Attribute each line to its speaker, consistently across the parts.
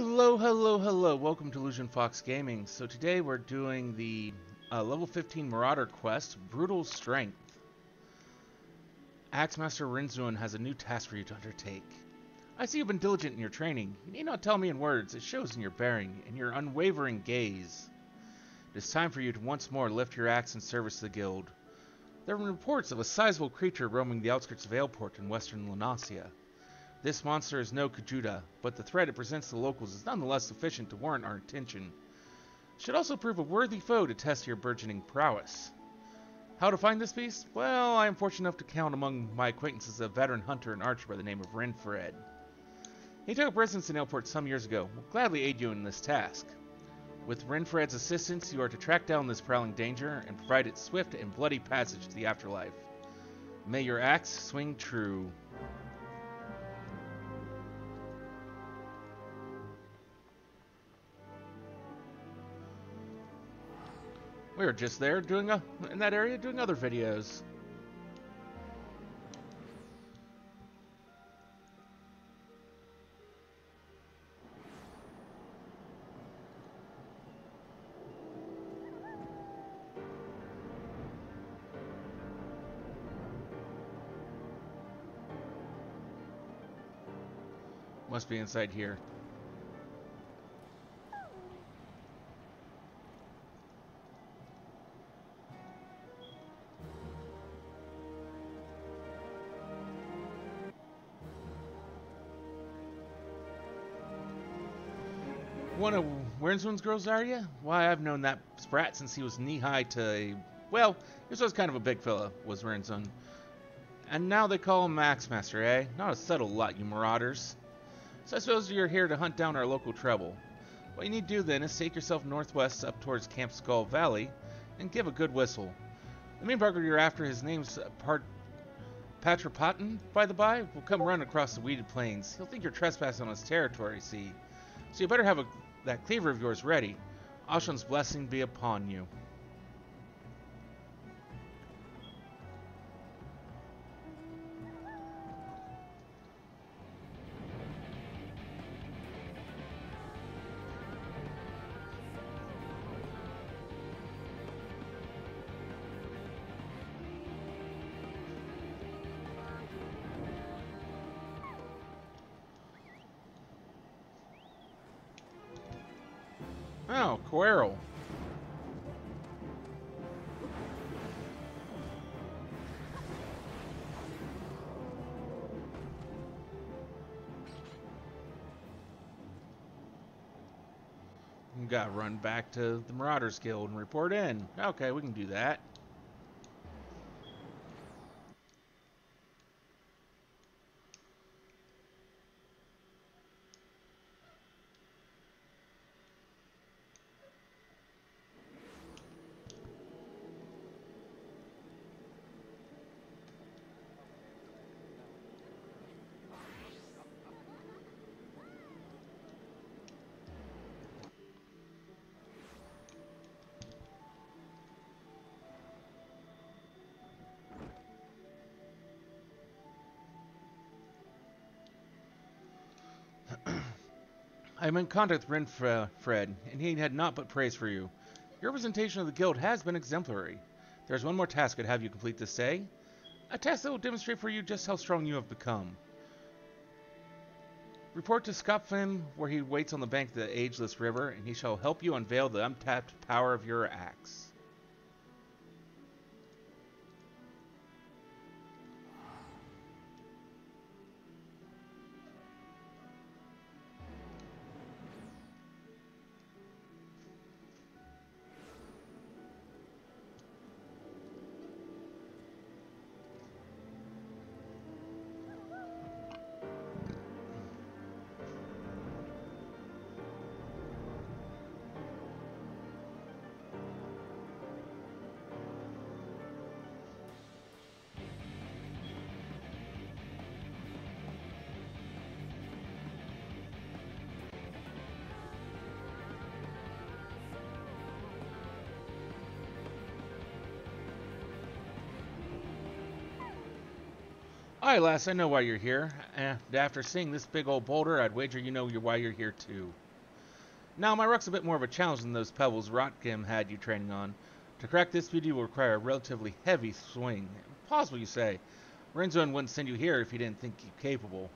Speaker 1: Hello, hello, hello. Welcome to Illusion Fox Gaming. So today we're doing the uh, level 15 Marauder quest, Brutal Strength. Axemaster Wyrnzoen has a new task for you to undertake. I see you've been diligent in your training. You need not tell me in words. It shows in your bearing, and your unwavering gaze. It is time for you to once more lift your axe in service the guild. There have been reports of a sizable creature roaming the outskirts of Aleport in western La Noscea. This monster is no Kajuda, but the threat it presents to the locals is nonetheless sufficient to warrant our attention. Should also prove a worthy foe to test your burgeoning prowess. How to find this beast? Well, I am fortunate enough to count among my acquaintances a veteran hunter and archer by the name of Renfred. He took up residence in Aleport some years ago. Will gladly aid you in this task. With Renfred's assistance, you are to track down this prowling danger and provide it swift and bloody passage to the afterlife. May your axe swing true. We were just there doing a in that area doing other videos. Must be inside here. One of Wyrnzoen's girls, are you? Why, I've known that sprat since he was knee-high to a... Well, he was kind of a big fella, was Wyrnzoen. And now they call him Axemaster, eh? Not a subtle lot, you marauders. So I suppose you're here to hunt down our local trouble. What you need to do then is take yourself northwest up towards Camp Skull Valley and give a good whistle. The main bugger you're after, his name's Part Patrapatin, by the by, will come run across the weeded plains. He'll think you're trespassing on his territory, see. So you better have a, that cleaver of yours ready. Ashan's blessing be upon you. Oh, Quirrell. Gotta run back to the Marauders Guild and report in. Okay, we can do that. I am in contact with Renfred, uh, and he had not but praise for you. Your representation of the guild has been exemplary. There's one more task I'd have you complete this day. A task that will demonstrate for you just how strong you have become. Report to Skopfin, where he waits on the bank of the ageless river, and he shall help you unveil the untapped power of your axe. Alright, lass, I know why you're here. And after seeing this big old boulder, I'd wager you know why you're here too. Now, my rock's a bit more of a challenge than those pebbles Rhotgeim had you training on. To crack this you will require a relatively heavy swing. Possible, you say. Wyrnzoen wouldn't send you here if he didn't think you capable.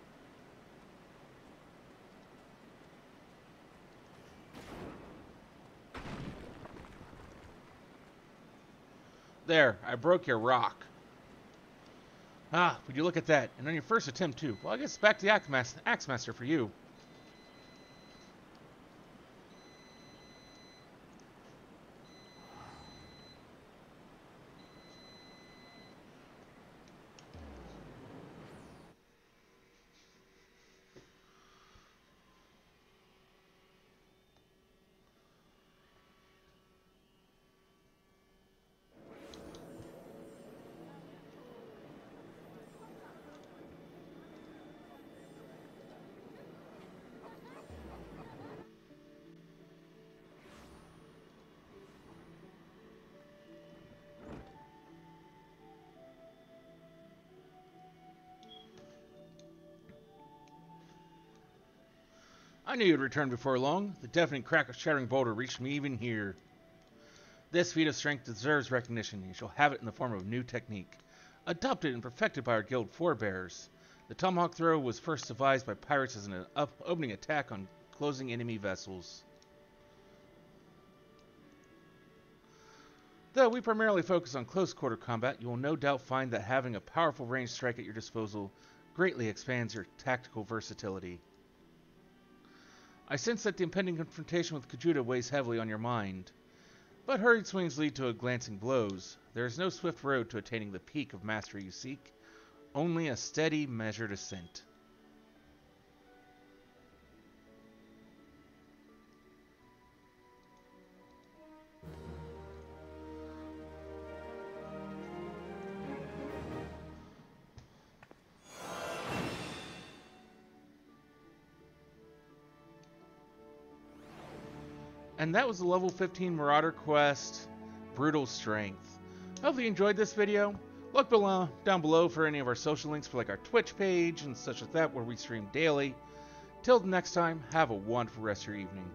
Speaker 1: There, I broke your rock. Ah, would you look at that? And on your first attempt, too. Well, I guess back to the Axe, Master for you. I knew you'd return before long. The deafening crack of shattering boulder reached me even here. This feat of strength deserves recognition. You shall have it in the form of new technique, adopted and perfected by our guild forebears. The tomahawk throw was first devised by pirates as an opening attack on closing enemy vessels. Though we primarily focus on close quarter combat, you will no doubt find that having a powerful ranged strike at your disposal greatly expands your tactical versatility. I sense that the impending confrontation with Kajuta weighs heavily on your mind. But hurried swings lead to glancing blows. There is no swift road to attaining the peak of mastery you seek, only a steady, measured ascent. And that was the level 15 Marauder Quest, Brutal Strength. Hopefully you enjoyed this video. Look below, down below for any of our social links for like our Twitch page and such as that where we stream daily. Till next time, have a wonderful rest of your evening.